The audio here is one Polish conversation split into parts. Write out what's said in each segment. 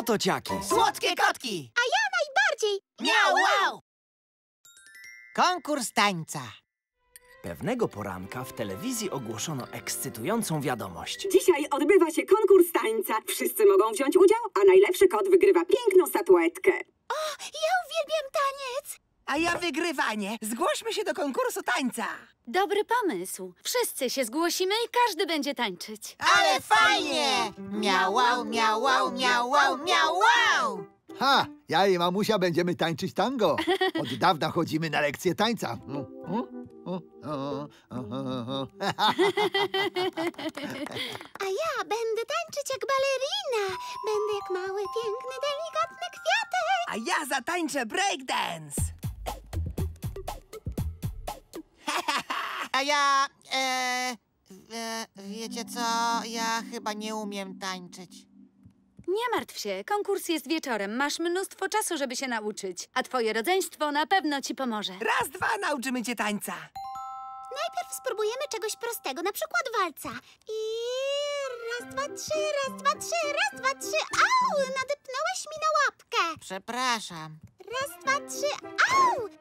Kotociaki. Słodkie kotki! A ja najbardziej! Miau, wow! Konkurs tańca. Pewnego poranka w telewizji ogłoszono ekscytującą wiadomość. Dzisiaj odbywa się konkurs tańca. Wszyscy mogą wziąć udział, a najlepszy kot wygrywa piękną statuetkę. Ja uwielbiam taniec! A ja wygrywanie. Zgłośmy się do konkursu tańca. Dobry pomysł. Wszyscy się zgłosimy i każdy będzie tańczyć. Ale fajnie! Miau, wow, miau, wow! Ha! Ja i mamusia będziemy tańczyć tango. Od dawna chodzimy na lekcje tańca. A ja będę tańczyć jak balerina. Będę jak mały, piękny, delikatny kwiatek. A ja zatańczę breakdance. A ja... E, e, wiecie co? Ja chyba nie umiem tańczyć. Nie martw się, konkurs jest wieczorem. Masz mnóstwo czasu, żeby się nauczyć. A twoje rodzeństwo na pewno ci pomoże. Raz, dwa, nauczymy cię tańca. Najpierw spróbujemy czegoś prostego, na przykład walca. I raz, dwa, trzy, raz, dwa, trzy, raz, dwa, trzy. Au! Nadepnąłeś mi na łapkę. Przepraszam. Raz, dwa, trzy, au!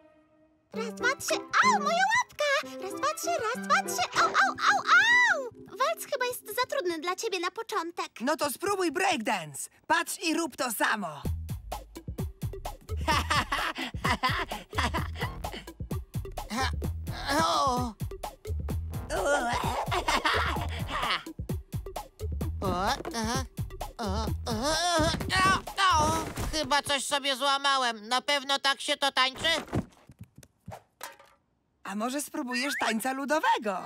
Raz, dwa, trzy, au! Moja łapka! Raz, dwa, trzy, raz, dwa, trzy, au, au, au, au! Walc chyba jest za trudny dla ciebie na początek. No to spróbuj breakdance. Patrz i rób to samo. O. O, aha. O, o, o, o. Chyba coś sobie złamałem. Na pewno tak się to tańczy? A może spróbujesz tańca ludowego?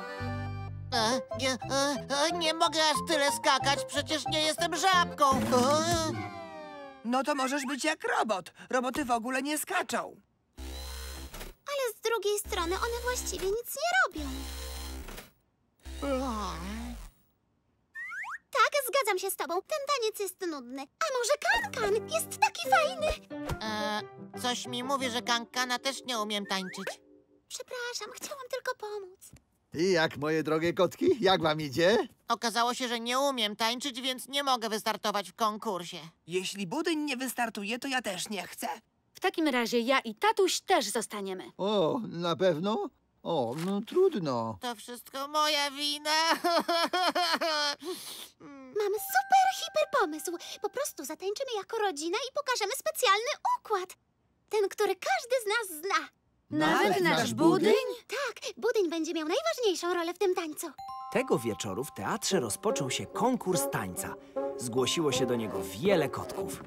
E, nie, e, e, nie mogę aż tyle skakać, przecież nie jestem żabką. No to możesz być jak robot. Roboty w ogóle nie skaczą. Ale z drugiej strony one właściwie nic nie robią. Tak, zgadzam się z tobą. Ten taniec jest nudny. A może kankan? Jest taki fajny. E, coś mi mówi, że kankana też nie umiem tańczyć. Przepraszam, chciałam tylko pomóc. I jak, moje drogie kotki? Jak wam idzie? Okazało się, że nie umiem tańczyć, więc nie mogę wystartować w konkursie. Jeśli budyń nie wystartuje, to ja też nie chcę. W takim razie ja i tatuś też zostaniemy. O, na pewno? O, no trudno. To wszystko moja wina. Mamy super, hiper pomysł. Po prostu zatańczymy jako rodzina i pokażemy specjalny układ. Ten, który każdy z nas zna. Nawet nasz budyń? Tak, budyń będzie miał najważniejszą rolę w tym tańcu. Tego wieczoru w teatrze rozpoczął się konkurs tańca. Zgłosiło się do niego wiele kotków.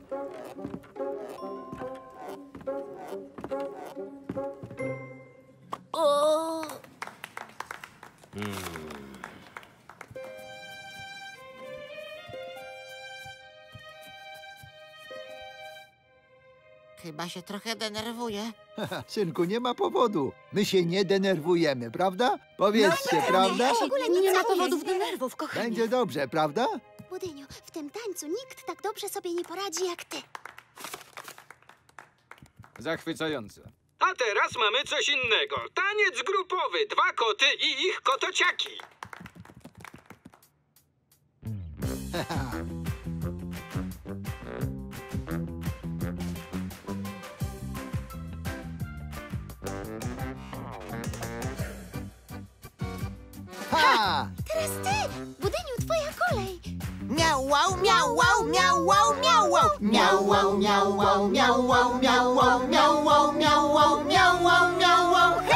Chyba się trochę denerwuję. Synku, nie ma powodu. My się nie denerwujemy, prawda? Powiedzcie, prawda? W ogóle nic Nie ma nie powodów do nerwów, kochanie. Będzie dobrze, prawda? Budyniu, w tym tańcu nikt tak dobrze sobie nie poradzi jak ty. Zachwycające. A teraz mamy coś innego. Taniec grupowy. Dwa koty i ich kotociaki. Teraz ty! Budyniu, twoja kolej! Miau, wow, miau, wow, miau, wow, miau, wow. Miau, wow, miau, wow, miau, wow, miau, wow, miau, wow, miau, wow, miau, wow, miau, wow, hej!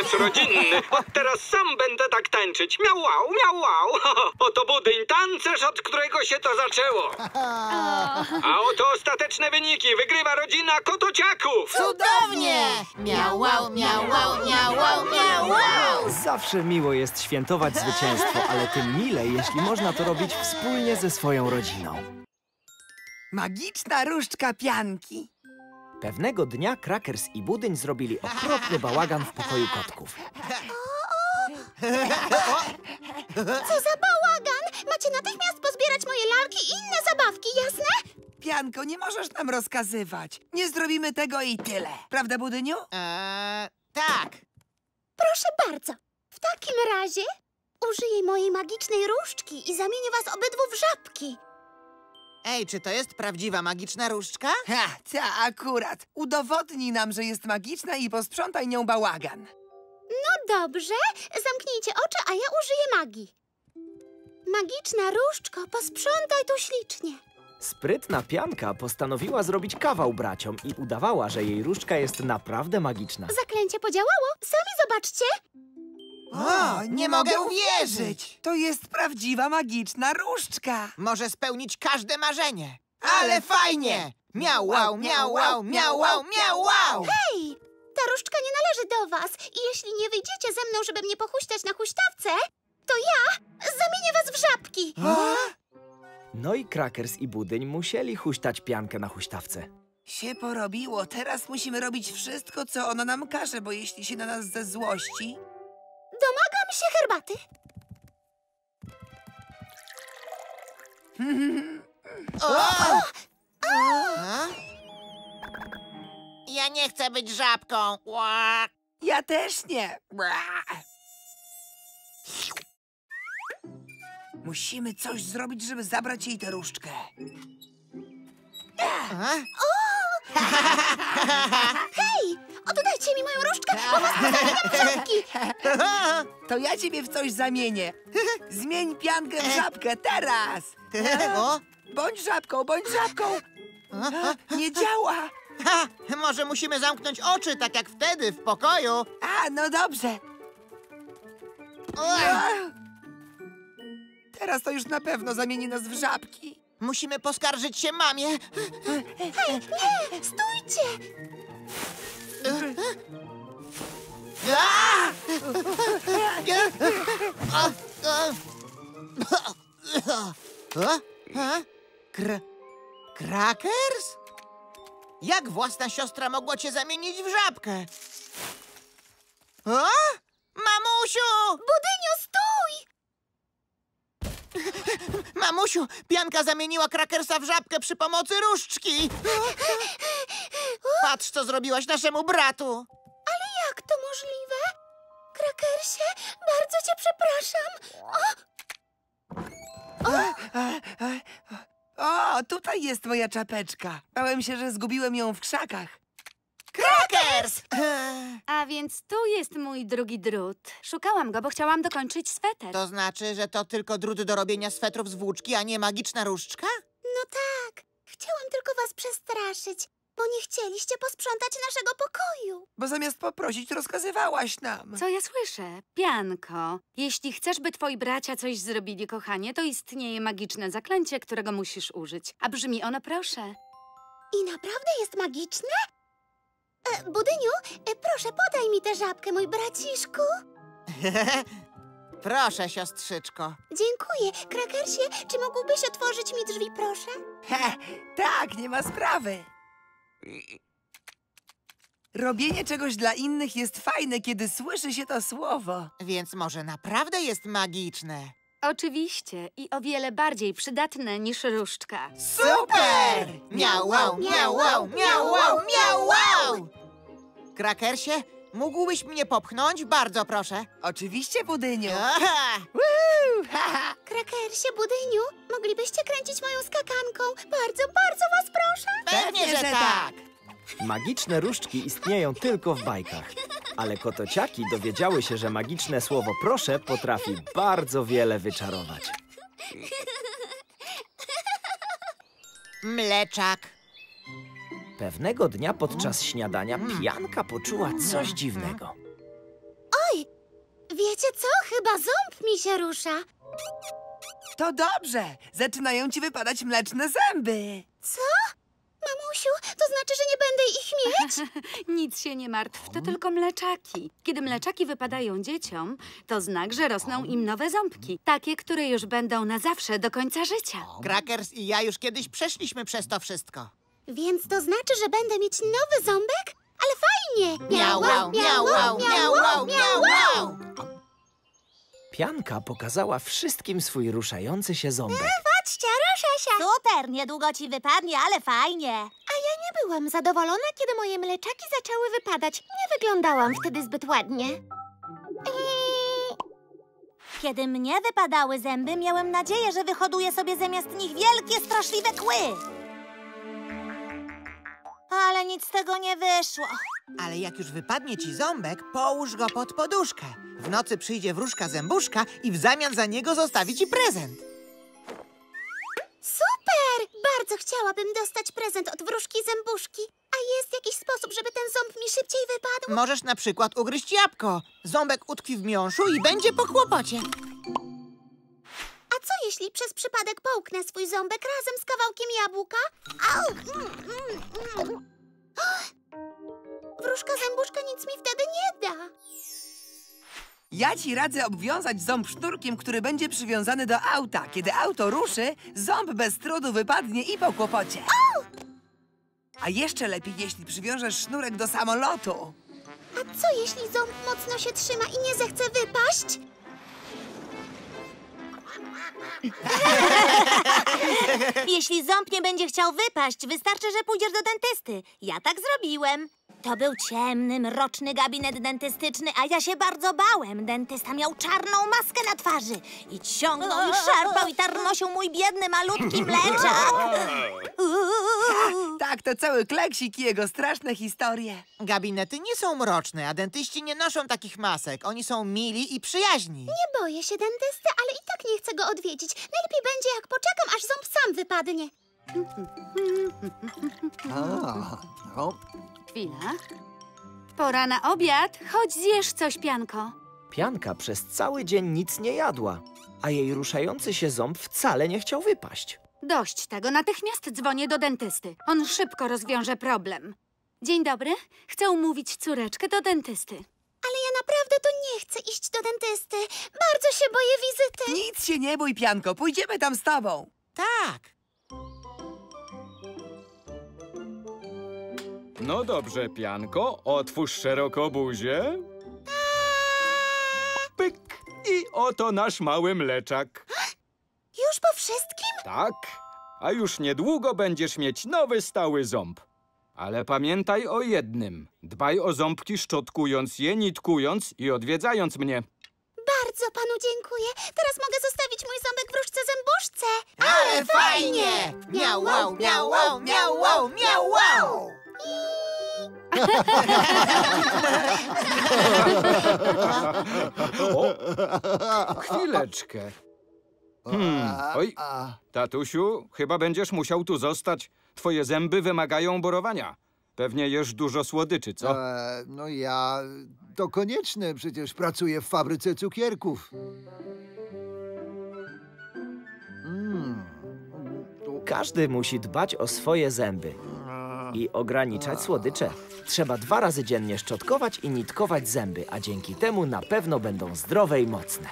Taniec rodzinny. Od teraz sam będę tak tańczyć. Miau, wow, miau, wow. Oto budyń, tancerz, od którego się to zaczęło. A oto ostateczne wyniki. Wygrywa rodzina kotociaków. Cudownie! Miau, wow, miau, wow, miau, wow, miau, wow. Zawsze miło jest świętować zwycięstwo, ale tym milej, jeśli można to robić wspólnie ze swoją rodziną. Magiczna różdżka pianki. Pewnego dnia Krakers i Budyń zrobili okropny bałagan w pokoju kotków. Co za bałagan! Macie natychmiast pozbierać moje lalki i inne zabawki, jasne? Pianko, nie możesz nam rozkazywać. Nie zrobimy tego i tyle. Prawda, Budyniu? Eee, tak. Proszę bardzo. W takim razie Użyję mojej magicznej różdżki i zamienię was obydwu w żabki. Ej, czy to jest prawdziwa magiczna różdżka? Ha, ta akurat. Udowodnij nam, że jest magiczna i posprzątaj nią bałagan. No dobrze, zamknijcie oczy, a ja użyję magii. Magiczna różdżko, posprzątaj tu ślicznie. Sprytna pianka postanowiła zrobić kawał braciom i udawała, że jej różdżka jest naprawdę magiczna. Zaklęcie podziałało. Sami zobaczcie. O, nie mogę uwierzyć! To jest prawdziwa magiczna różdżka. Może spełnić każde marzenie. Ale fajnie! Miał wow, miał wow, miał wow, miał wow! Hej, ta różdżka nie należy do was. I jeśli nie wyjdziecie ze mną, żeby mnie pochuśtać na huśtawce, to ja zamienię was w żabki. No i Krakers i Budyń musieli huśtać piankę na huśtawce. Się porobiło. Teraz musimy robić wszystko, co ona nam każe, bo jeśli się na nas ze złości... Domagam się herbaty. Ja nie chcę być żabką. Ła. Ja też nie. Bra. Musimy coś zrobić, żeby zabrać jej tę różdżkę. Hej, oddajcie mi moją różdżkę, bo was zamieniam w żabki. To ja ciebie w coś zamienię. Zmień piankę w żabkę teraz. O? Bądź żabką, bądź żabką. Nie działa. Ha, może musimy zamknąć oczy, tak jak wtedy, w pokoju. A, no dobrze. Teraz to już na pewno zamieni nas w żabki. musimy poskarżyć się mamie. Hej, nie, stójcie. Kr... Krakers? Jak własna siostra mogła cię zamienić w żabkę? A? Mamusiu! Budyniu, stój! Mamusiu, pianka zamieniła Krakersa w żabkę przy pomocy różdżki. Patrz, co zrobiłaś naszemu bratu. Jak to możliwe? Krakersie, bardzo cię przepraszam. O, tutaj jest moja czapeczka. Bałem się, że zgubiłem ją w krzakach. Krakers! A więc tu jest mój drugi drut. Szukałam go, bo chciałam dokończyć sweter. To znaczy, że to tylko drut do robienia swetrów z włóczki, a nie magiczna różdżka? No tak, chciałam tylko was przestraszyć, bo nie chcieliście posprzątać naszego pokoju. Bo zamiast poprosić, rozkazywałaś nam. Co ja słyszę? Pianko, jeśli chcesz, by twoi bracia coś zrobili, kochanie, to istnieje magiczne zaklęcie, którego musisz użyć. A brzmi ono proszę. I naprawdę jest magiczne? E, Budyniu, e, proszę podaj mi tę żabkę, mój braciszku. Proszę, siostrzyczko. Dziękuję. Krakersie, czy mógłbyś otworzyć mi drzwi, proszę? He, tak, nie ma sprawy. Robienie czegoś dla innych jest fajne, kiedy słyszy się to słowo. Więc może naprawdę jest magiczne. Oczywiście i o wiele bardziej przydatne niż różdżka. Super! Miau, wow, miau, wow, miau, wow, miau, wow! Krakersie, mógłbyś mnie popchnąć? Bardzo proszę. Oczywiście, Budyniu. Woo, haha. Krakersie, Budyniu, moglibyście kręcić moją skakanką? Bardzo, bardzo was proszę. Pewnie, że tak. Magiczne różdżki istnieją tylko w bajkach. Ale kotociaki dowiedziały się, że magiczne słowo proszę potrafi bardzo wiele wyczarować. Mleczak. Pewnego dnia podczas śniadania pianka poczuła coś dziwnego. Wiecie co? Chyba ząb mi się rusza. To dobrze. Zaczynają ci wypadać mleczne zęby. Co? Mamusiu, to znaczy, że nie będę ich mieć? Nic się nie martw, to tylko mleczaki. Kiedy mleczaki wypadają dzieciom, to znak, że rosną im nowe ząbki. Takie, które już będą na zawsze do końca życia. Krakers i ja już kiedyś przeszliśmy przez to wszystko. Więc to znaczy, że będę mieć nowy ząbek? Ale fajnie! Miau, wow, miau, wow, miau, wow, miau, wow! Pianka pokazała wszystkim swój ruszający się ząbek. Patrzcie, rusza się! Super, niedługo ci wypadnie, ale fajnie. A ja nie byłam zadowolona, kiedy moje mleczaki zaczęły wypadać. Nie wyglądałam wtedy zbyt ładnie. Eee, Kiedy mnie wypadały zęby, miałem nadzieję, że wyhoduję sobie zamiast nich wielkie, straszliwe kły. Ale nic z tego nie wyszło. Ale jak już wypadnie ci ząbek, połóż go pod poduszkę. W nocy przyjdzie wróżka zębuszka i w zamian za niego zostawi ci prezent. Super! Bardzo chciałabym dostać prezent od wróżki zębuszki. A jest jakiś sposób, żeby ten ząb mi szybciej wypadł? Możesz na przykład ugryźć jabłko. Ząbek utkwi w miąższu i będzie po kłopocie. A co jeśli przez przypadek połknę swój ząbek razem z kawałkiem jabłka? Au! Mm, mm, mm. Wróżka zębuszka nic mi wtedy nie da. Ja ci radzę obwiązać ząb sznurkiem, który będzie przywiązany do auta. Kiedy auto ruszy, ząb bez trudu wypadnie i po kłopocie. A jeszcze lepiej, jeśli przywiążesz sznurek do samolotu. A co jeśli ząb mocno się trzyma i nie zechce wypaść? Jeśli ząb nie będzie chciał wypaść, wystarczy, że pójdziesz do dentysty. Ja tak zrobiłem. To był ciemny, mroczny gabinet dentystyczny, a ja się bardzo bałem. Dentysta miał czarną maskę na twarzy i ciągnął i szarpał i tarnosił mój biedny, malutki mleczak. Uuu. Tak, to cały kleksik i jego straszne historie. Gabinety nie są mroczne, a dentyści nie noszą takich masek. Oni są mili i przyjaźni. Nie boję się dentysty, ale i tak nie chcę go odwiedzić. Najlepiej będzie, jak poczekam, aż ząb sam wypadnie. A, no. Chwila. Pora na obiad. Chodź zjesz coś, pianko. Pianka przez cały dzień nic nie jadła, a jej ruszający się ząb wcale nie chciał wypaść. Dość tego, natychmiast dzwonię do dentysty. On szybko rozwiąże problem. Dzień dobry, chcę umówić córeczkę do dentysty. Ale ja naprawdę to nie chcę iść do dentysty. Bardzo się boję wizyty. Nic się nie bój, Pianko, pójdziemy tam z tobą. Tak. No dobrze, pianko, otwórz szeroko buzię. Pyk! I oto nasz mały mleczak. Już po wszystkim? Tak, a już niedługo będziesz mieć nowy stały ząb. Ale pamiętaj o jednym. Dbaj o ząbki szczotkując je, nitkując i odwiedzając mnie. Bardzo panu dziękuję. Teraz mogę zostawić mój ząbek wróżce zębuszce. Ale fajnie! Miau, wow, miau, wow, miau, wow, miau, wow! O, chwileczkę. Hmm, oj. A, Tatusiu, chyba będziesz musiał tu zostać. Twoje zęby wymagają borowania. Pewnie jesz dużo słodyczy, co? e, no ja... To konieczne, przecież pracuję w fabryce cukierków. Mm. Każdy musi dbać o swoje zęby i ograniczać słodycze. Trzeba dwa razy dziennie szczotkować i nitkować zęby, a dzięki temu na pewno będą zdrowe i mocne.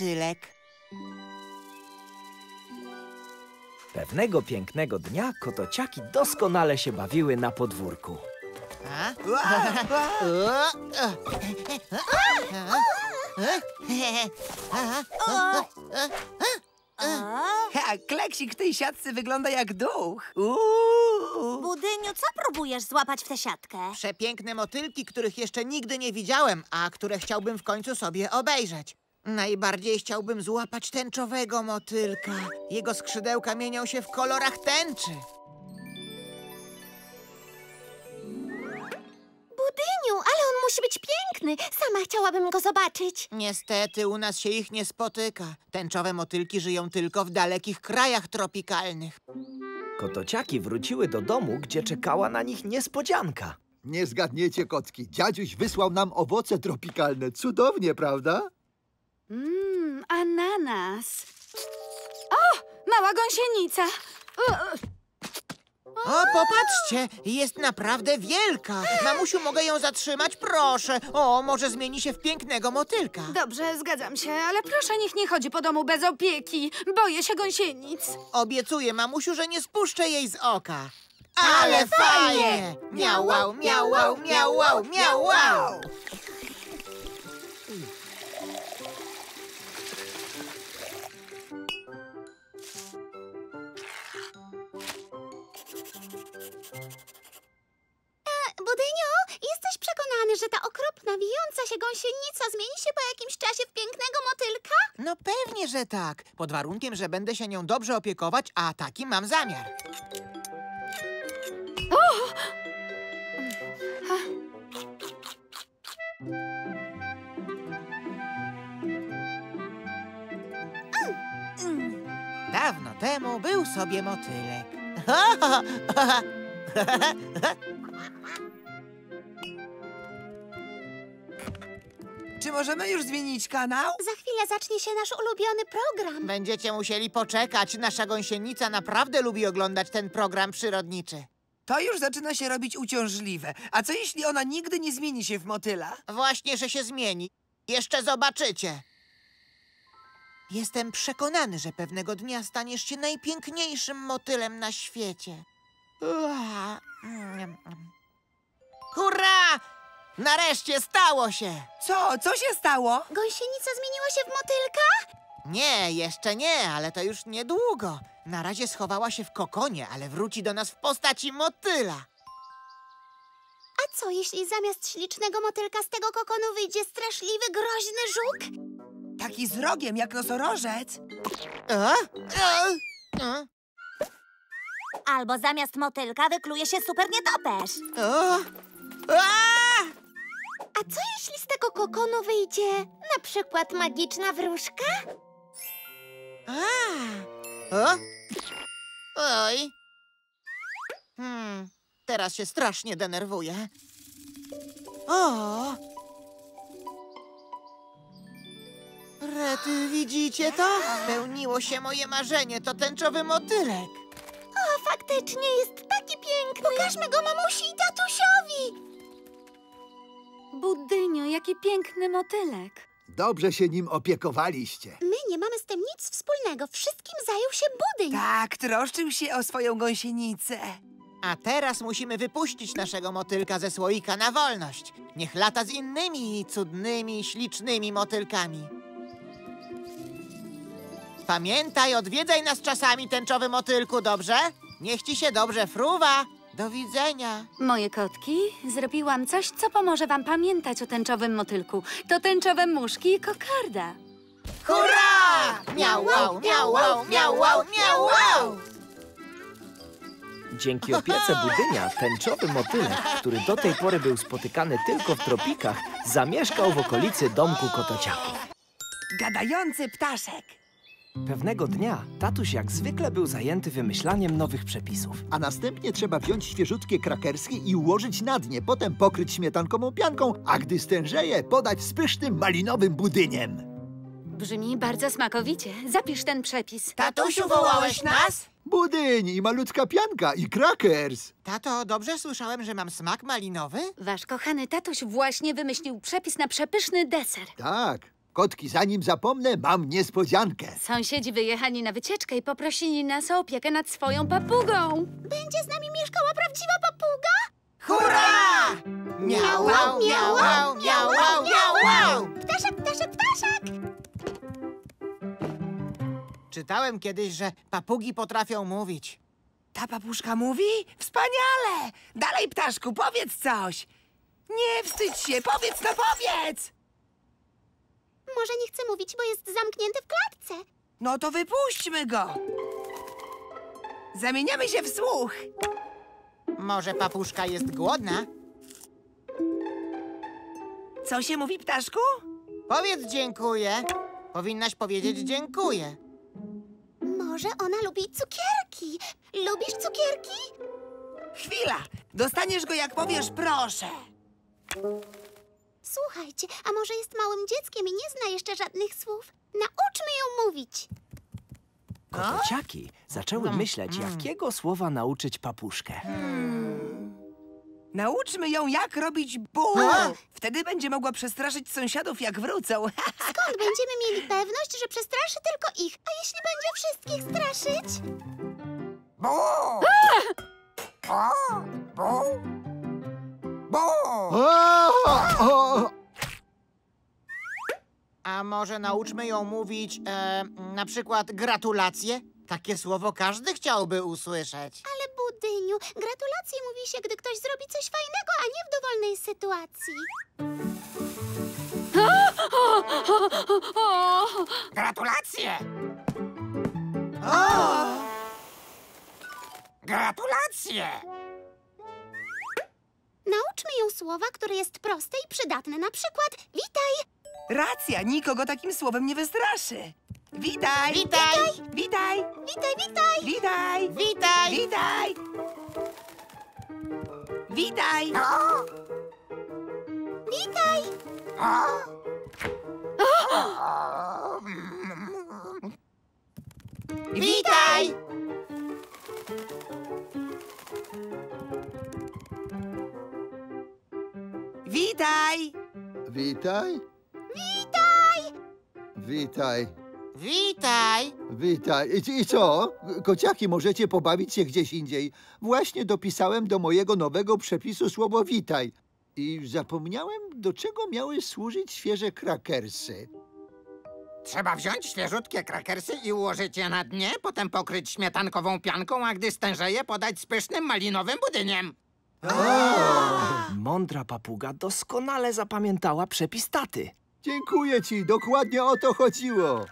Motylek. Pewnego pięknego dnia kotociaki doskonale się bawiły na podwórku. A? Ha, kleksik w tej siatce wygląda jak duch. Uuu. Budyniu, co próbujesz złapać w tę siatkę? Przepiękne motylki, których jeszcze nigdy nie widziałem, a które chciałbym w końcu sobie obejrzeć. Najbardziej chciałbym złapać tęczowego motylka. Jego skrzydełka mienią się w kolorach tęczy. Budyniu, ale on musi być piękny. Sama chciałabym go zobaczyć. Niestety u nas się ich nie spotyka. Tęczowe motylki żyją tylko w dalekich krajach tropikalnych. Kotociaki wróciły do domu, gdzie czekała na nich niespodzianka. Nie zgadniecie, kotki. Dziadziuś wysłał nam owoce tropikalne. Cudownie, prawda? Mmm, ananas. O, mała gąsienica. U, O, popatrzcie, jest naprawdę wielka. Mamusiu, mogę ją zatrzymać? Proszę. O, może zmieni się w pięknego motylka. Dobrze, zgadzam się, ale proszę niech nie chodzi po domu bez opieki. Boję się gąsienic. Obiecuję, mamusiu, że nie spuszczę jej z oka. Ale fajnie! Miał wow, miał wow, miał wow, miał wow! Budyniu, jesteś przekonany, że ta okropna, wijąca się gąsienica zmieni się po jakimś czasie w pięknego motylka? No pewnie, że tak. Pod warunkiem, że będę się nią dobrze opiekować, a taki mam zamiar. Dawno temu był sobie motylek. Czy możemy już zmienić kanał? Za chwilę zacznie się nasz ulubiony program. Będziecie musieli poczekać. Nasza gąsienica naprawdę lubi oglądać ten program przyrodniczy. To już zaczyna się robić uciążliwe. A co jeśli ona nigdy nie zmieni się w motyla? Właśnie, że się zmieni. Jeszcze zobaczycie. Jestem przekonany, że pewnego dnia staniesz się najpiękniejszym motylem na świecie. Ua, mm. Hurra! Nareszcie stało się! Co? Co się stało? Gąsienica zmieniła się w motylka? Nie, jeszcze nie, ale to już niedługo. Na razie schowała się w kokonie, ale wróci do nas w postaci motyla. A co jeśli zamiast ślicznego motylka z tego kokonu wyjdzie straszliwy, groźny żuk? Taki z rogiem jak nosorożec? A? A? A? Albo zamiast motylka wykluje się super nietoperz. O? A! A co jeśli z tego kokonu wyjdzie na przykład magiczna wróżka? A! O? Oj. Hmm, teraz się strasznie denerwuję. O! Rety, widzicie to? Spełniło się moje marzenie, to tęczowy motylek. O, faktycznie jest taki piękny. Pokażmy go mamusi i tatusiowi. Budyniu, jaki piękny motylek. Dobrze się nim opiekowaliście. My nie mamy z tym nic wspólnego. Wszystkim zajął się budyń. Tak, troszczył się o swoją gąsienicę. A teraz musimy wypuścić naszego motylka ze słoika na wolność. Niech lata z innymi cudnymi, ślicznymi motylkami. Pamiętaj, odwiedzaj nas czasami, tęczowy motylku, dobrze? Niech ci się dobrze fruwa. Do widzenia. Moje kotki, zrobiłam coś, co pomoże wam pamiętać o tęczowym motylku. To tęczowe muszki i kokarda. Hurra! Miau, wow, miau, wow, miau, wow, miau, wow! Dzięki opiece budynia, tęczowy motylek, który do tej pory był spotykany tylko w tropikach, zamieszkał w okolicy domku kotociaków. Gadający ptaszek. Pewnego dnia tatuś jak zwykle był zajęty wymyślaniem nowych przepisów. A następnie trzeba wziąć świeżutkie krakerskie i ułożyć na dnie, potem pokryć śmietankową pianką, a gdy stężeje, podać z pysznym malinowym budyniem. Brzmi bardzo smakowicie. Zapisz ten przepis. Tatusiu, wołałeś nas? Budyń i malutka pianka i krakers. Tato, dobrze słyszałem, że mam smak malinowy? Wasz kochany tatuś właśnie wymyślił przepis na przepyszny deser. Tak. Kotki, zanim zapomnę, mam niespodziankę. Sąsiedzi wyjechali na wycieczkę i poprosili nas o opiekę nad swoją papugą. Będzie z nami mieszkała prawdziwa papuga? Hurra! Miau, wow, miau, wow! Ptaszek, ptaszek, ptaszek! Czytałem kiedyś, że papugi potrafią mówić. Ta papuszka mówi? Wspaniale! Dalej, ptaszku, powiedz coś. Nie wstydź się, powiedz no powiedz! Może nie chce mówić, bo jest zamknięty w klatce. No to wypuśćmy go. Zamieniamy się w słuch. Może papuszka jest głodna? Co się mówi, ptaszku? Powiedz dziękuję. Powinnaś powiedzieć dziękuję. Może ona lubi cukierki. Lubisz cukierki? Chwila, dostaniesz go jak powiesz proszę. Słuchajcie, a może jest małym dzieckiem i nie zna jeszcze żadnych słów? Nauczmy ją mówić. Kotociaki zaczęły myśleć, jakiego słowa nauczyć papuszkę. Nauczmy ją, jak robić bu. A! Wtedy będzie mogła przestraszyć sąsiadów, jak wrócą. Skąd będziemy mieli pewność, że przestraszy tylko ich? A jeśli będzie wszystkich straszyć? Bu! O, o, A może nauczmy ją mówić e, na przykład gratulacje? Takie słowo każdy chciałby usłyszeć. Ale Budyniu, gratulacje mówi się, gdy ktoś zrobi coś fajnego, a nie w dowolnej sytuacji. Gratulacje! Gratulacje! Nauczmy ją słowa, które jest proste i przydatne. Na przykład witaj. Racja, nikogo takim słowem nie wystraszy. Witaj! Witaj! Witaj! Witaj, witaj. Witaj! Witaj! Witaj! Witaj! Witaj. Witaj! Witaj! Witaj. Witaj. Witaj. Witaj! Witaj. I, I co? Kociaki, możecie pobawić się gdzieś indziej. Właśnie dopisałem do mojego nowego przepisu słowo witaj. I zapomniałem, do czego miały służyć świeże krakersy. Trzeba wziąć świeżutkie krakersy i ułożyć je na dnie, potem pokryć śmietankową pianką, a gdy stężeje podać z pysznym malinowym budyniem. Mądra papuga doskonale zapamiętała przepis taty. Dziękuję ci, dokładnie o to chodziło.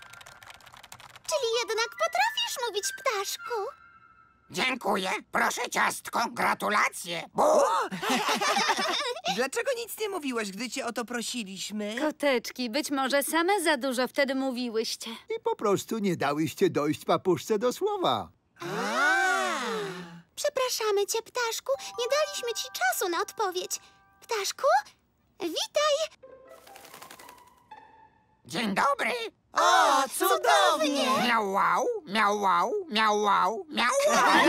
Czyli jednak potrafisz mówić ptaszku. Dziękuję. Proszę ciastko, gratulacje. Bu! Dlaczego nic nie mówiłeś, gdy cię o to prosiliśmy? Koteczki, być może same za dużo wtedy mówiłyście. I po prostu nie dałyście dojść papuszce do słowa. Przepraszamy cię, ptaszku. Nie daliśmy ci czasu na odpowiedź. Ptaszku? Witaj. Dzień dobry. O, cudownie! Miał wow, miał wow, miał wow, miał wow.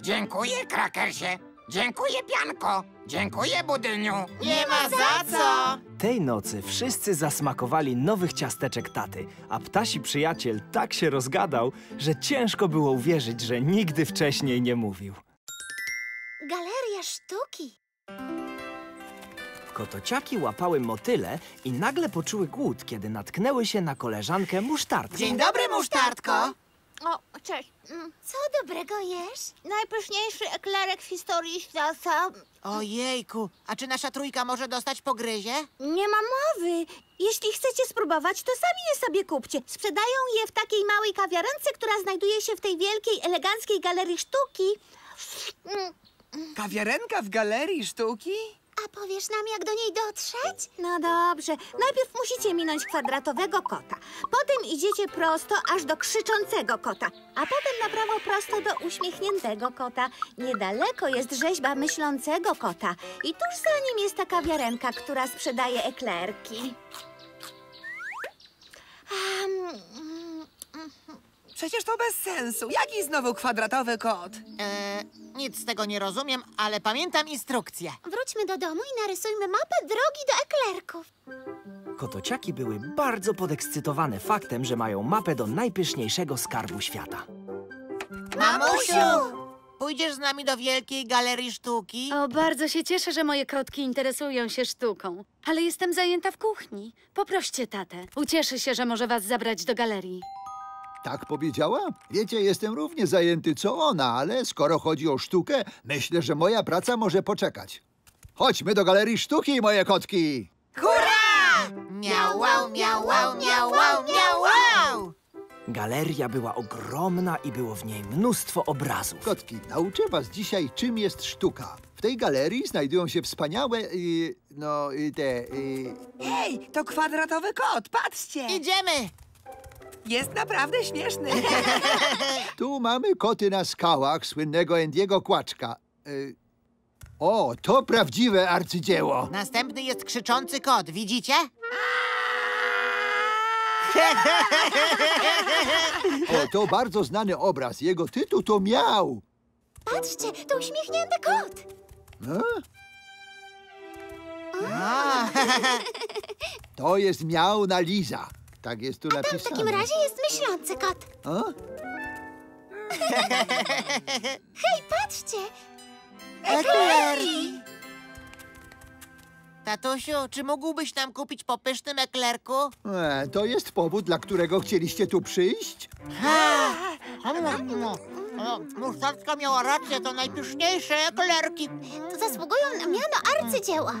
Dziękuję, krakersie. Dziękuję, pianko. Dziękuję, budyniu. Nie ma za co! Tej nocy wszyscy zasmakowali nowych ciasteczek taty, a ptasi przyjaciel tak się rozgadał, że ciężko było uwierzyć, że nigdy wcześniej nie mówił. Galeria sztuki. Kotociaki łapały motyle i nagle poczuły głód, kiedy natknęły się na koleżankę musztardkę. Dzień dobry, musztardko! O, cześć. Mm, Co dobrego jesz? Najpyszniejszy eklerek w historii świata. Ojejku, a czy nasza trójka może dostać pogryzie? Nie ma mowy. Jeśli chcecie spróbować, to sami je sobie kupcie. Sprzedają je w takiej małej kawiarence, która znajduje się w tej wielkiej, eleganckiej galerii sztuki. Mm, Kawiarenka w galerii sztuki? A powiesz nam, jak do niej dotrzeć? No dobrze. Najpierw musicie minąć kwadratowego kota. Potem idziecie prosto aż do krzyczącego kota. A potem na prawo prosto do uśmiechniętego kota. Niedaleko jest rzeźba myślącego kota. I tuż za nim jest ta kawiarenka, która sprzedaje eklerki. Um, Przecież to bez sensu. Jaki znowu kwadratowy kot? E, nic z tego nie rozumiem, ale pamiętam instrukcję. wróćmy do domu i narysujmy mapę drogi do eklerków. Kotociaki były bardzo podekscytowane faktem, że mają mapę do najpyszniejszego skarbu świata. Mamusiu! Pójdziesz z nami do wielkiej galerii sztuki? O, bardzo się cieszę, że moje kotki interesują się sztuką. Ale jestem zajęta w kuchni. Poproście tatę. Ucieszy się, że może was zabrać do galerii. Tak powiedziała? Wiecie, jestem równie zajęty co ona, ale skoro chodzi o sztukę, myślę, że moja praca może poczekać. Chodźmy do galerii sztuki, moje kotki! Miau, wow, miau, wow, miau, wow, miau, wow! Galeria była ogromna i było w niej mnóstwo obrazów. Kotki, nauczę was dzisiaj, czym jest sztuka. W tej galerii znajdują się wspaniałe, y, no, y, te, y, Hej, to kwadratowy kot, patrzcie! Idziemy! Jest naprawdę śmieszny. Tu mamy koty na skałach słynnego Endiego Kłaczka. Y, o, to prawdziwe arcydzieło. Następny jest krzyczący kot, widzicie? O, to bardzo znany obraz. Jego tytuł to Miał. Patrzcie, to uśmiechnięty kot. A, To jest miauna Liza. Tak jest tu W napisane. takim razie jest myślący kot. A? Hej, patrzcie! eklerki! Tatusiu, czy mógłbyś nam kupić po pysznym eklerku? E, to jest powód, dla którego chcieliście tu przyjść? Musztardzka miała rację, to najpyszniejsze eklerki. To zasługują na miano arcydzieła.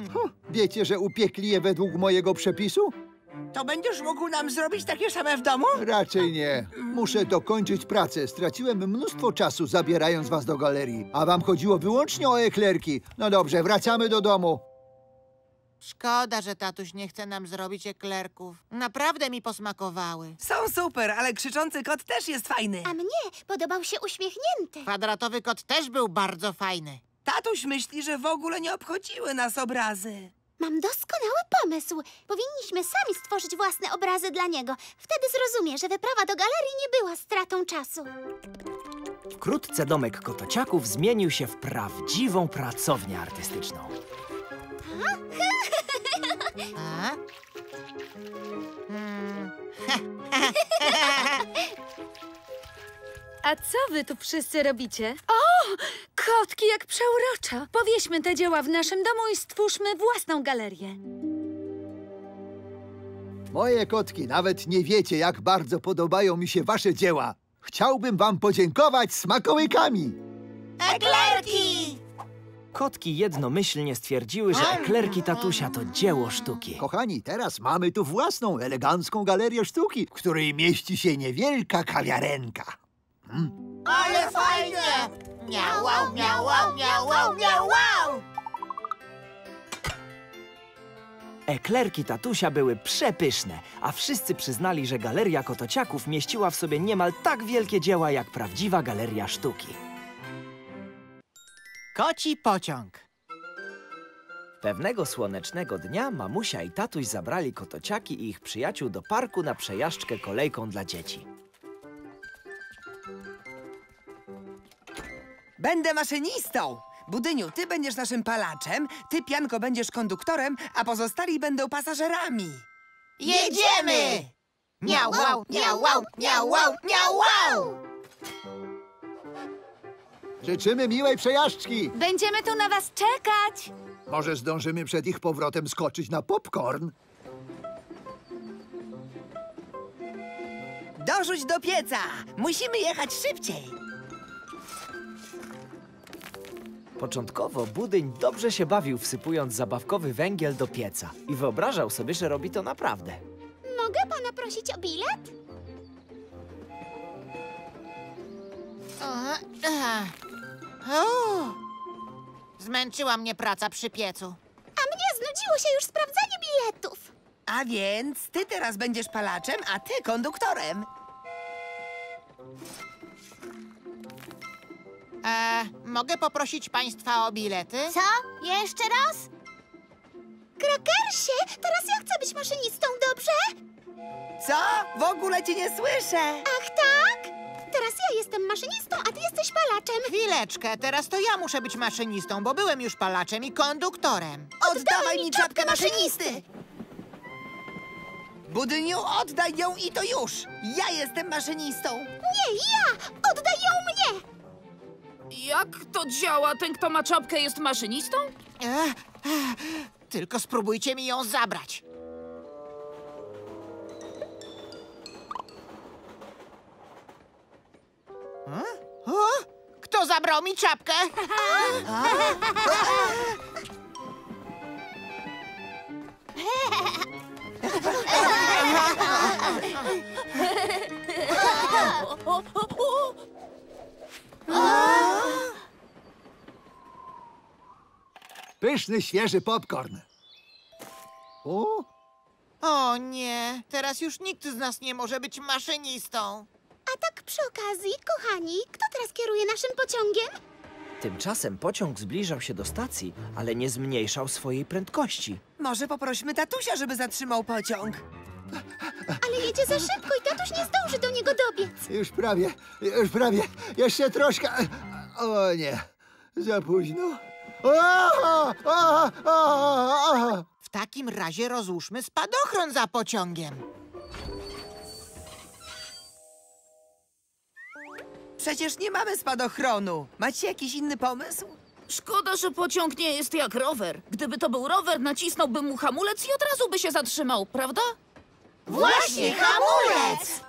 Wiecie, że upiekli je według mojego przepisu? To będziesz mógł nam zrobić takie same w domu? Raczej nie. Muszę dokończyć pracę. Straciłem mnóstwo czasu zabierając was do galerii. A wam chodziło wyłącznie o eklerki. No dobrze, wracamy do domu. Szkoda, że tatuś nie chce nam zrobić eklerków. Naprawdę mi posmakowały. Są super, ale krzyczący kot też jest fajny. A mnie podobał się uśmiechnięty. Kwadratowy kot też był bardzo fajny. Tatuś myśli, że w ogóle nie obchodziły nas obrazy. Mam doskonały pomysł. Powinniśmy sami stworzyć własne obrazy dla niego. Wtedy zrozumie, że wyprawa do galerii nie była stratą czasu. Wkrótce domek kotociaków zmienił się w prawdziwą pracownię artystyczną. A? Hmm. A co wy tu wszyscy robicie? O! Kotki jak przeuroczo! Powieśmy te dzieła w naszym domu i stwórzmy własną galerię. Moje kotki, nawet nie wiecie, jak bardzo podobają mi się wasze dzieła. Chciałbym wam podziękować smakołykami. Eklerki! Kotki jednomyślnie stwierdziły, że eklerki tatusia to dzieło sztuki. Kochani, teraz mamy tu własną, elegancką galerię sztuki, w której mieści się niewielka kawiarenka. Ale fajnie! Miałał, miałał, miałał, miałał! Eklerki tatusia były przepyszne, a wszyscy przyznali, że galeria kotociaków mieściła w sobie niemal tak wielkie dzieła jak prawdziwa galeria sztuki. Koci pociąg. Pewnego słonecznego dnia mamusia i tatuś zabrali kotociaki i ich przyjaciół do parku na przejażdżkę kolejką dla dzieci. Będę maszynistą. Budyniu, ty będziesz naszym palaczem, ty, Pianko, będziesz konduktorem, a pozostali będą pasażerami. Jedziemy! Miałał, miałał, miałał, miałał! Życzymy miłej przejażdżki. Będziemy tu na was czekać! Może zdążymy przed ich powrotem skoczyć na popcorn? Dorzuć do pieca! Musimy jechać szybciej. Początkowo budyń dobrze się bawił, wsypując zabawkowy węgiel do pieca i wyobrażał sobie, że robi to naprawdę. Mogę pana prosić o bilet? O, ach. O. Zmęczyła mnie praca przy piecu. A mnie znudziło się już sprawdzanie biletów. A więc ty teraz będziesz palaczem, a ty konduktorem. E, mogę poprosić państwa o bilety? Co? Jeszcze raz? Krakersie, teraz ja chcę być maszynistą, dobrze? Co? W ogóle cię nie słyszę. Ach tak? Teraz ja jestem maszynistą, a ty jesteś palaczem. Chwileczkę, teraz to ja muszę być maszynistą, bo byłem już palaczem i konduktorem. Oddawaj mi czapkę maszynisty! Budyniu, oddaj ją i to już! Ja jestem maszynistą! Nie, ja! Oddaj ją mnie! Jak to działa? Ten, kto ma czapkę, jest maszynistą? Ech, ech, tylko spróbujcie mi ją zabrać. E? O? Kto zabrał mi czapkę? Pyszny, świeży popcorn. O, O nie, teraz już nikt z nas nie może być maszynistą. A tak przy okazji, kochani, kto teraz kieruje naszym pociągiem? Tymczasem pociąg zbliżał się do stacji, ale nie zmniejszał swojej prędkości. Może poprośmy tatusia, żeby zatrzymał pociąg. Ale jedzie za szybko i tatuś nie zdąży do niego dobiec. już prawie, już prawie. Jeszcze troszkę. O nie, za późno. W takim razie rozłóżmy spadochron za pociągiem. Przecież nie mamy spadochronu. Macie jakiś inny pomysł? Szkoda, że pociąg nie jest jak rower. Gdyby to był rower, nacisnąłbym mu hamulec i od razu by się zatrzymał, prawda? Właśnie, hamulec!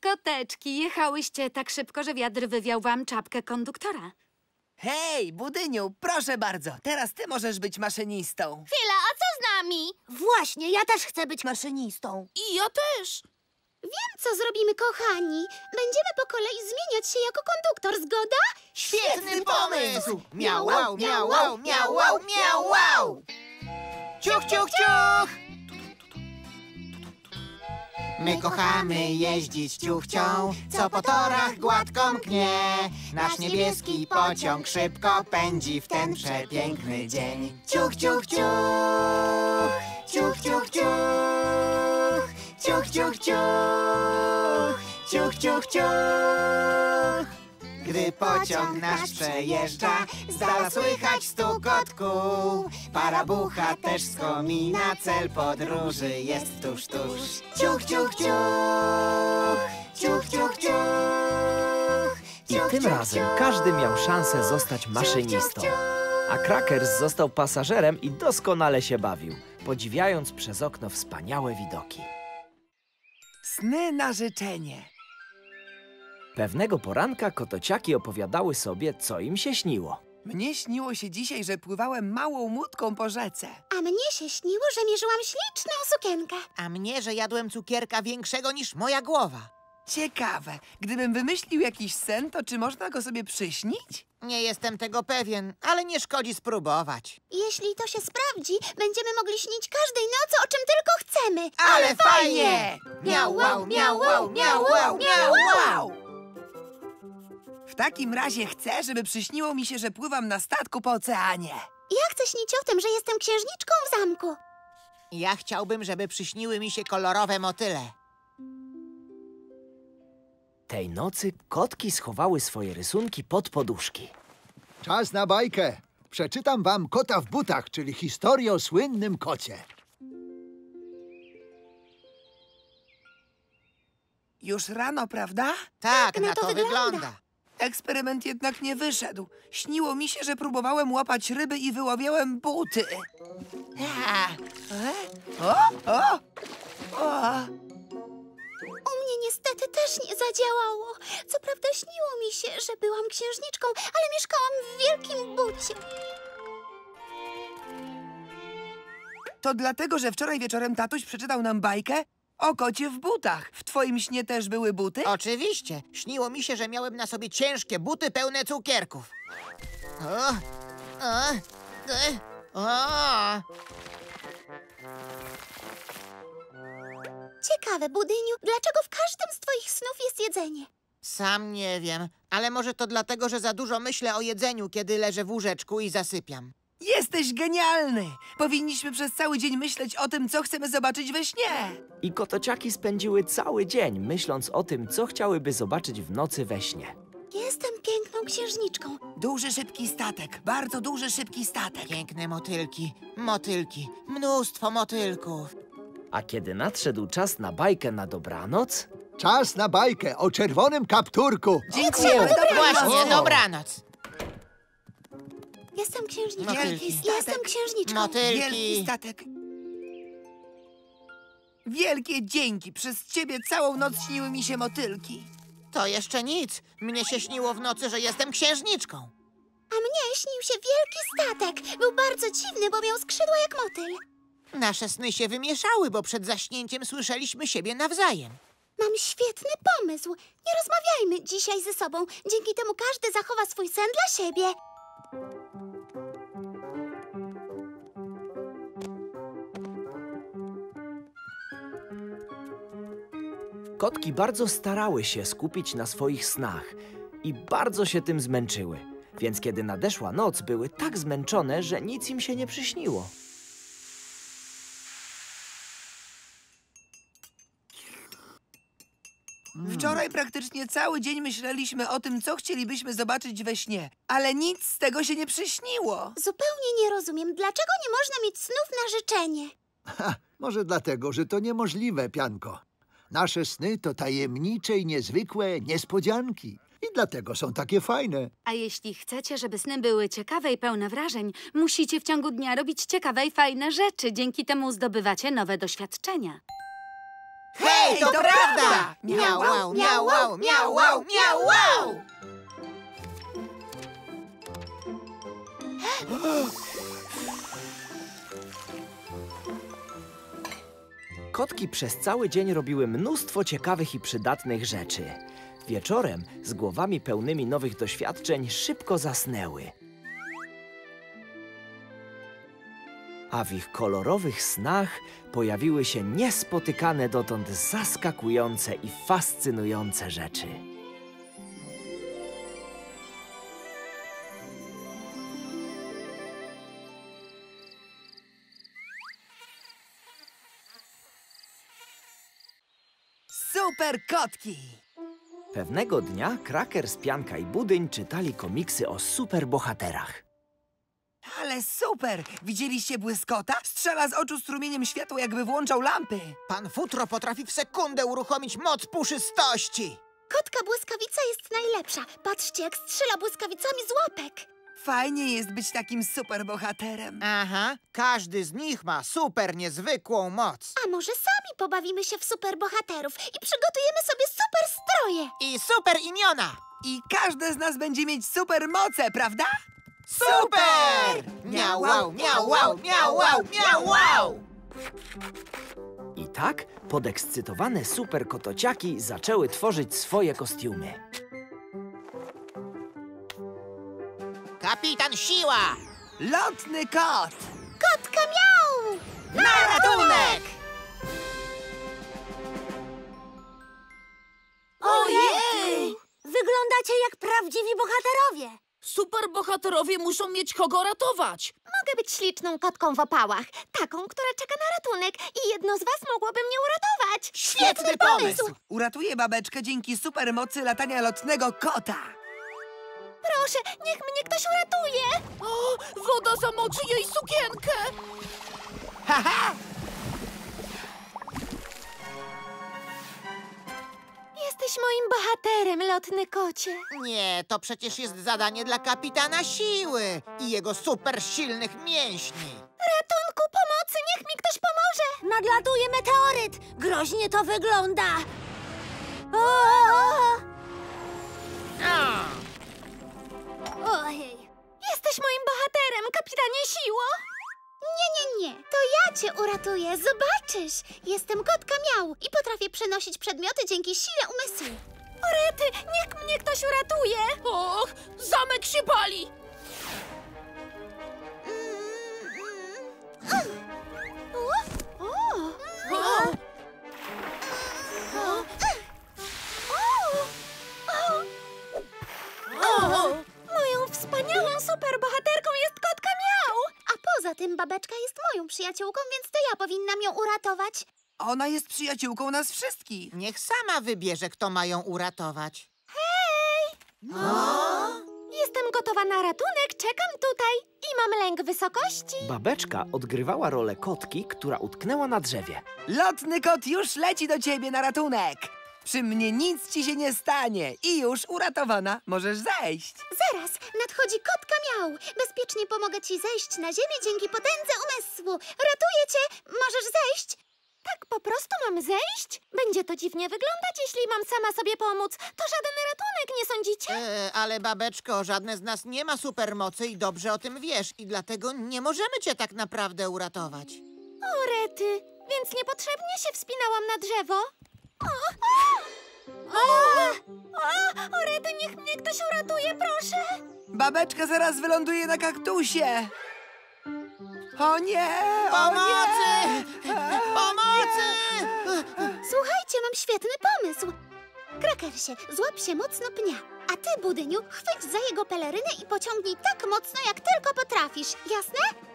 Koteczki, jechałyście tak szybko, że wiatr wywiał wam czapkę konduktora. Hej, Budyniu, proszę bardzo. Teraz ty możesz być maszynistą. Chwila, a co z nami? Właśnie, ja też chcę być maszynistą. I ja też. Wiem, co zrobimy, kochani. Będziemy po kolei zmieniać się jako konduktor, zgoda? Świetny pomysł! Miał, wow, miał, wow, miał, wow, miał, wow! Ciuch, ciuch, ciuch! My kochamy jeździć ciuchcią, co po torach gładko mknie. Nasz niebieski pociąg szybko pędzi w ten przepiękny dzień. Ciuch, ciuch, ciuch! Ciuch, ciuch, ciuch! Ciuch, ciuch, ciuch! Ciuch, ciuch, ciuch! Gdy pociąg nasz przejeżdża, z dala słychać stukot kół. Parabucha też z komina, cel podróży jest tuż, tuż. Ciuch, ciuch, ciuch! Ciuch, ciuch, ciuch! I tym razem każdy miał szansę zostać maszynistą. A Crackers został pasażerem i doskonale się bawił, podziwiając przez okno wspaniałe widoki. Sny na życzenie. Pewnego poranka kotociaki opowiadały sobie, co im się śniło. Mnie śniło się dzisiaj, że pływałem małą łódką po rzece. A mnie się śniło, że mierzyłam śliczną sukienkę. A mnie, że jadłem cukierka większego niż moja głowa. Ciekawe, gdybym wymyślił jakiś sen, to czy można go sobie przyśnić? Nie jestem tego pewien, ale nie szkodzi spróbować. Jeśli to się sprawdzi, będziemy mogli śnić każdej nocy, o czym tylko chcemy. Ale fajnie! Miał, wow, miał, wow, miał, wow, miał, wow! W takim razie chcę, żeby przyśniło mi się, że pływam na statku po oceanie. Ja chcę śnić o tym, że jestem księżniczką w zamku. Ja chciałbym, żeby przyśniły mi się kolorowe motyle. Tej nocy kotki schowały swoje rysunki pod poduszki. Czas na bajkę. Przeczytam wam Kota w butach, czyli historię o słynnym kocie. Już rano, prawda? Tak, na na to to wygląda. wygląda. Eksperyment jednak nie wyszedł. Śniło mi się, że próbowałem łapać ryby i wyławiałem buty. A, e? O, o, o. U mnie niestety też nie zadziałało. Co prawda śniło mi się, że byłam księżniczką, ale mieszkałam w wielkim bucie. To dlatego, że wczoraj wieczorem tatuś przeczytał nam bajkę o kocie w butach. W twoim śnie też były buty? Oczywiście. Śniło mi się, że miałem na sobie ciężkie buty pełne cukierków. O, o, e, o. Ciekawe, Budyniu, dlaczego w każdym z twoich snów jest jedzenie? Sam nie wiem, ale może to dlatego, że za dużo myślę o jedzeniu, kiedy leżę w łóżeczku i zasypiam. Jesteś genialny! Powinniśmy przez cały dzień myśleć o tym, co chcemy zobaczyć we śnie. I kotociaki spędziły cały dzień, myśląc o tym, co chciałyby zobaczyć w nocy we śnie. Jestem piękną księżniczką. Duży, szybki statek. Bardzo duży, szybki statek. Piękne motylki, motylki, mnóstwo motylków. A kiedy nadszedł czas na bajkę na dobranoc, Czas na bajkę o czerwonym kapturku. Dobranoc. Właśnie, dobranoc. Jestem księżniczką. Motylki. Jestem księżniczką. Wielki Motylki. statek. Wielkie dzięki. Przez ciebie całą noc śniły mi się motylki. To jeszcze nic. Mnie się śniło w nocy, że jestem księżniczką. A mnie śnił się wielki statek. Był bardzo dziwny, bo miał skrzydła jak motyl. Nasze sny się wymieszały, bo przed zaśnięciem słyszeliśmy siebie nawzajem. Mam świetny pomysł. Nie rozmawiajmy dzisiaj ze sobą. Dzięki temu każdy zachowa swój sen dla siebie. kotki bardzo starały się skupić na swoich snach i bardzo się tym zmęczyły. Więc kiedy nadeszła noc, były tak zmęczone, że nic im się nie przyśniło. Wczoraj praktycznie cały dzień myśleliśmy o tym, co chcielibyśmy zobaczyć we śnie, ale nic z tego się nie przyśniło. Zupełnie nie rozumiem, dlaczego nie można mieć snów na życzenie. Ha, może dlatego, że to niemożliwe, Pianko. Nasze sny to tajemnicze i niezwykłe niespodzianki. I dlatego są takie fajne. A jeśli chcecie, żeby sny były ciekawe i pełne wrażeń, musicie w ciągu dnia robić ciekawe i fajne rzeczy. Dzięki temu zdobywacie nowe doświadczenia. Hej, to, prawda! Miau, wow, miau, wow, miau, wow, miau, wow! Kotki przez cały dzień robiły mnóstwo ciekawych i przydatnych rzeczy. Wieczorem, z głowami pełnymi nowych doświadczeń, szybko zasnęły. A w ich kolorowych snach pojawiły się niespotykane dotąd zaskakujące i fascynujące rzeczy. Super kotki! Pewnego dnia Kraker, Spianka i Budyń czytali komiksy o superbohaterach. Ale super! Widzieliście błyskota? Strzela z oczu strumieniem światła, jakby włączał lampy. Pan Futro potrafi w sekundę uruchomić moc puszystości. Kotka błyskawica jest najlepsza. Patrzcie, jak strzela błyskawicami z łapek. Fajnie jest być takim superbohaterem. Aha, każdy z nich ma super niezwykłą moc. A może sami pobawimy się w superbohaterów i przygotujemy sobie super stroje? I super imiona. I każdy z nas będzie mieć super moce, prawda? Super! Miau, wow, miau, wow, miau, wow, miau, wow! I tak podekscytowane superkotociaki zaczęły tworzyć swoje kostiumy. Kapitan Siła! Lotny kot! Kotka miał! Na ratunek! Ojej! Wyglądacie jak prawdziwi bohaterowie. Superbohaterowie muszą mieć kogo ratować. Mogę być śliczną kotką w opałach. Taką, która czeka na ratunek i jedno z was mogłoby mnie uratować. Świetny pomysł! Uratuję babeczkę dzięki supermocy latania lotnego kota. Proszę, niech mnie ktoś uratuje. O, woda zamoczy jej sukienkę. Haha! Jesteś moim bohaterem, lotny kocie. Nie, to przecież jest zadanie dla kapitana Siły i jego super silnych mięśni. Ratunku, pomocy, niech mi ktoś pomoże. Nadlatuje meteoryt. Groźnie to wygląda. O! Ojej. Jesteś moim bohaterem, kapitanie Siło. Nie, nie, nie. To ja cię uratuję, zobaczysz. Jestem kotka miał i potrafię przenosić przedmioty dzięki sile umysłu. Orety, niech mnie ktoś uratuje. Och, zamek się pali. O! O, o, babeczka jest moją przyjaciółką, więc to ja powinnam ją uratować. Ona jest przyjaciółką nas wszystkich. niech sama wybierze, kto ma ją uratować. Jestem gotowa na ratunek, czekam tutaj i mam lęk wysokości. Babeczka odgrywała rolę kotki, która utknęła na drzewie. Lotny kot już leci do ciebie na ratunek. Przy mnie nic ci się nie stanie i już uratowana możesz zejść. Zaraz, nadchodzi kotka miał. Bezpiecznie pomogę ci zejść na ziemię dzięki potędze umysłu. Ratuję cię, możesz zejść. Tak po prostu mam zejść? Będzie to dziwnie wyglądać, jeśli mam sama sobie pomóc. To żaden ratunek, nie sądzicie? E, ale babeczko, żadne z nas nie ma supermocy i dobrze o tym wiesz i dlatego nie możemy cię tak naprawdę uratować. O, rety, więc niepotrzebnie się wspinałam na drzewo. O, o, o, o, rety, niech mnie ktoś uratuje, proszę. Babeczka zaraz wyląduje na kaktusie. O nie! O Pomocy! nie! Pomocy! Słuchajcie, mam świetny pomysł. Krakersie, złap się mocno pnia. A ty, Budyniu, chwyć za jego pelerynę i pociągnij tak mocno, jak tylko potrafisz. Jasne?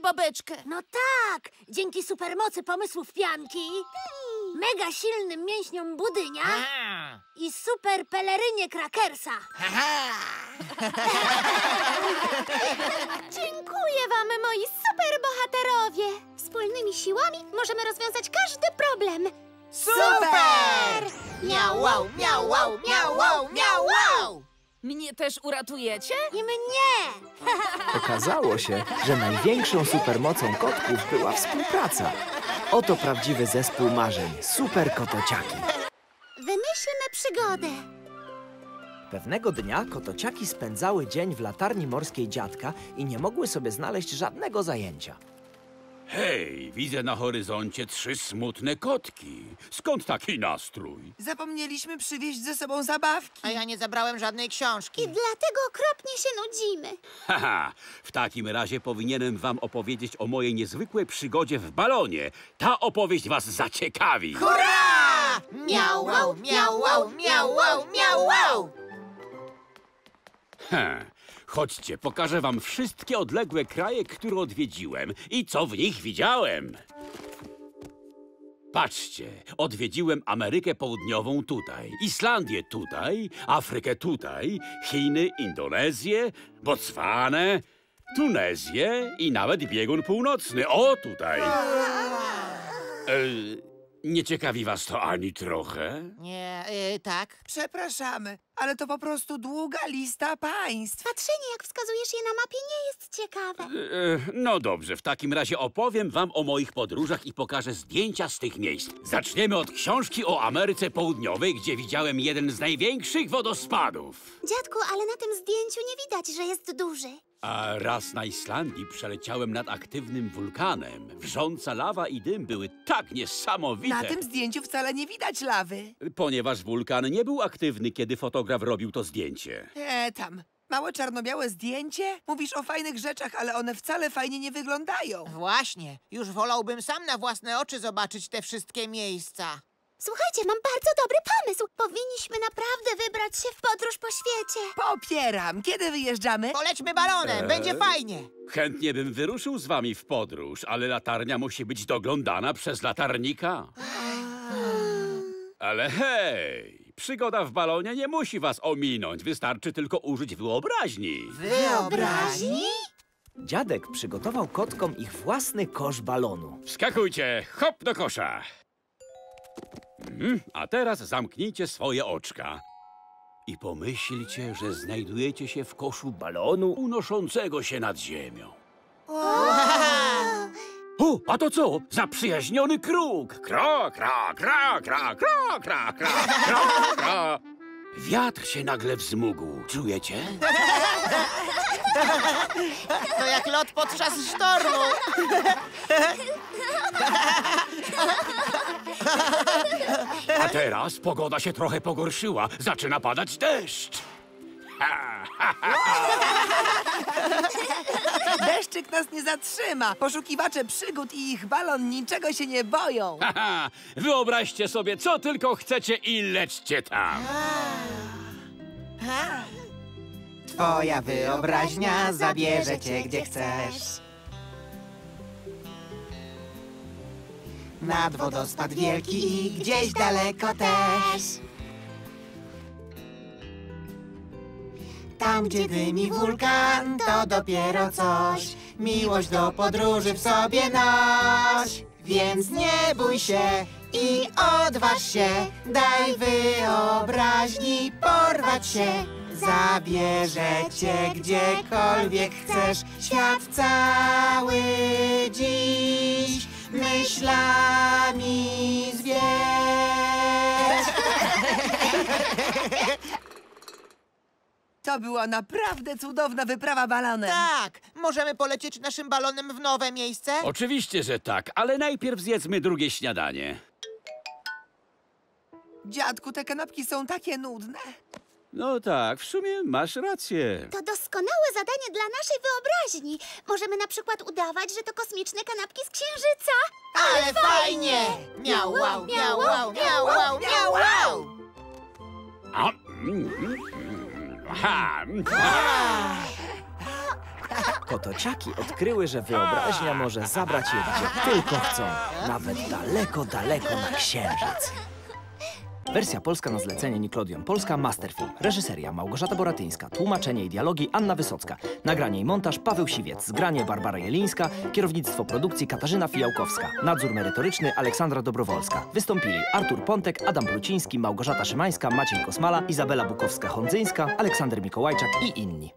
Babeczkę. No tak, dzięki supermocy pomysłów pianki, mega silnym mięśniom budynia i super pelerynie krakersa. Dziękuję wam, moi superbohaterowie. Wspólnymi siłami możemy rozwiązać każdy problem. Super! Miau, wow, miau, wow, miau, wow, miau, wow! Mnie też uratujecie? I mnie! Okazało się, że największą supermocą kotków była współpraca. Oto prawdziwy zespół marzeń Super Kotociaki. Wymyślmy przygodę. Pewnego dnia kotociaki spędzały dzień w latarni morskiej dziadka i nie mogły sobie znaleźć żadnego zajęcia. Hej, widzę na horyzoncie trzy smutne kotki. Skąd taki nastrój? Zapomnieliśmy przywieźć ze sobą zabawki. A ja nie zabrałem żadnej książki. I dlatego okropnie się nudzimy. Haha, w takim razie powinienem wam opowiedzieć o mojej niezwykłej przygodzie w balonie. Ta opowieść was zaciekawi. Hurra! Miau, wow, miau, wow, miau, wow, miau, wow! Chodźcie, pokażę wam wszystkie odległe kraje, które odwiedziłem i co w nich widziałem. Patrzcie, odwiedziłem Amerykę Południową tutaj, Islandię tutaj, Afrykę tutaj, Chiny, Indonezję, Botswanę, Tunezję i nawet biegun północny. O, tutaj. E, nie ciekawi was to ani trochę? Nie, y, tak. Przepraszamy, ale to po prostu długa lista państw. Patrzenie, jak wskazujesz je na mapie, nie jest ciekawe. E, No dobrze, w takim razie opowiem wam o moich podróżach i pokażę zdjęcia z tych miejsc. Zaczniemy od książki o Ameryce Południowej, gdzie widziałem jeden z największych wodospadów. Dziadku, ale na tym zdjęciu nie widać, że jest duży. A raz na Islandii przeleciałem nad aktywnym wulkanem. Wrząca lawa i dym były tak niesamowite. Na tym zdjęciu wcale nie widać lawy. Ponieważ wulkan nie był aktywny, kiedy fotograf robił to zdjęcie. E, tam. Małe czarno-białe zdjęcie? Mówisz o fajnych rzeczach, ale one wcale fajnie nie wyglądają. Właśnie. Już wolałbym sam na własne oczy zobaczyć te wszystkie miejsca. Słuchajcie, mam bardzo dobry pomysł. Powinniśmy naprawdę wybrać się w podróż po świecie. Popieram. Kiedy wyjeżdżamy? Polećmy balonem, będzie fajnie. Chętnie bym wyruszył z wami w podróż, ale latarnia musi być doglądana przez latarnika. Ale hej, przygoda w balonie nie musi was ominąć. Wystarczy tylko użyć wyobraźni. Wyobraźni? Dziadek przygotował kotkom ich własny kosz balonu. Wskakujcie, hop do kosza. Mhm, a teraz zamknijcie swoje oczka. I pomyślcie, że znajdujecie się w koszu balonu unoszącego się nad ziemią. O, a to co? Zaprzyjaźniony kruk! Kra, kra, kra, kra, kra, kra, kra, kra, kra. Wiatr się nagle wzmógł. Czujecie? To jak lot podczas sztormu. A teraz pogoda się trochę pogorszyła. Zaczyna padać deszcz. Ha, ha, ha. Deszczyk nas nie zatrzyma. Poszukiwacze przygód i ich balon niczego się nie boją. Wyobraźcie sobie, co tylko chcecie i lećcie tam. Twoja wyobraźnia zabierze cię gdzie chcesz. Nad wodospad wielki i gdzieś daleko też. Tam, gdzie dymi wulkan, to dopiero coś. Miłość do podróży w sobie noś. Więc nie bój się i odważ się. Daj wyobraźni porwać się. Zabierze cię gdziekolwiek chcesz. Świat cały dziś myślami zwiesz. To była naprawdę cudowna wyprawa balonem. Tak, możemy polecieć naszym balonem w nowe miejsce? Oczywiście, że tak, ale najpierw zjedzmy drugie śniadanie. Dziadku, te kanapki są takie nudne. No tak, w sumie masz rację. To doskonałe zadanie dla naszej wyobraźni. Możemy na przykład udawać, że to kosmiczne kanapki z Księżyca. Ale fajnie! Miau, wow, miau, wow, miau, wow, miau, wow! Kotociaki odkryły, że wyobraźnia może zabrać je gdzie tylko chcą, nawet daleko, daleko na księżyc. Wersja polska na zlecenie Nickelodeon Polska Masterfilm. Reżyseria Małgorzata Boratyńska. Tłumaczenie i dialogi Anna Wysocka. Nagranie i montaż Paweł Siwiec. Zgranie Barbara Jelińska. Kierownictwo produkcji Katarzyna Fijałkowska. Nadzór merytoryczny Aleksandra Dobrowolska. Wystąpili Artur Pontek, Adam Pluciński, Małgorzata Szymańska, Maciej Kosmala, Izabela Bukowska-Hondzyńska, Aleksander Mikołajczak i inni.